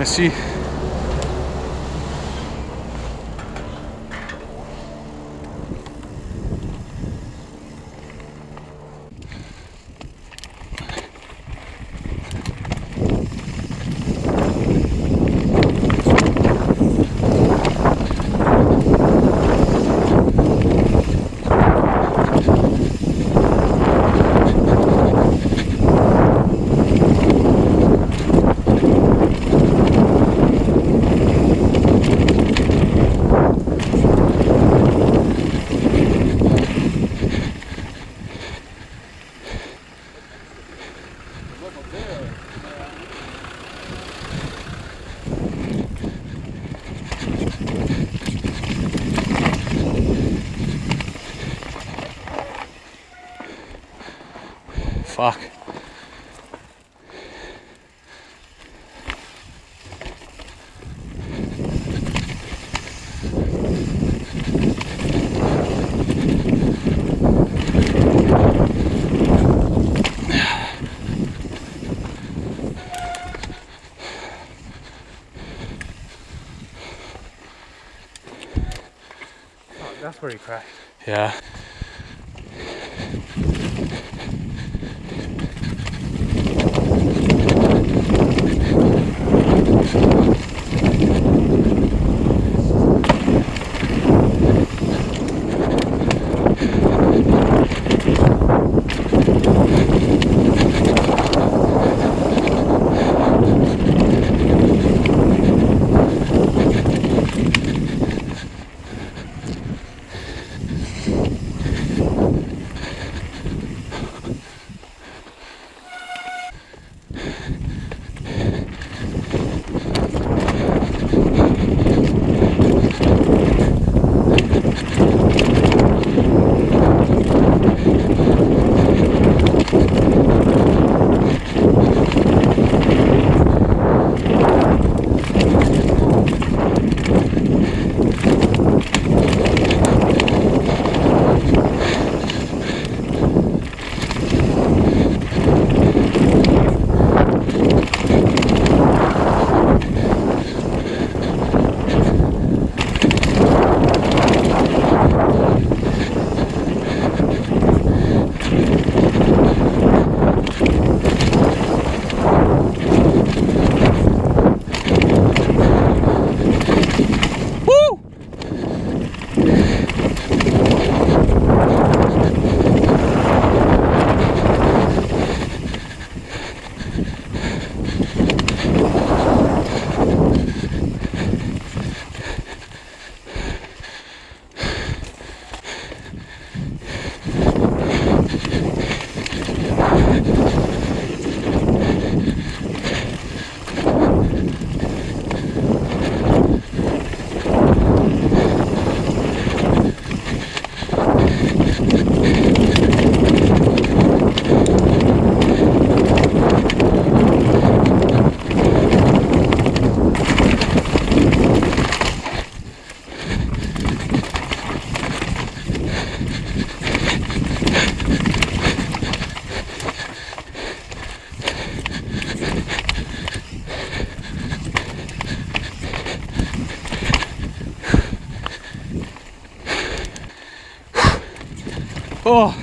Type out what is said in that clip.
Merci. Fuck. Oh, that's where he crashed. Yeah. Oh.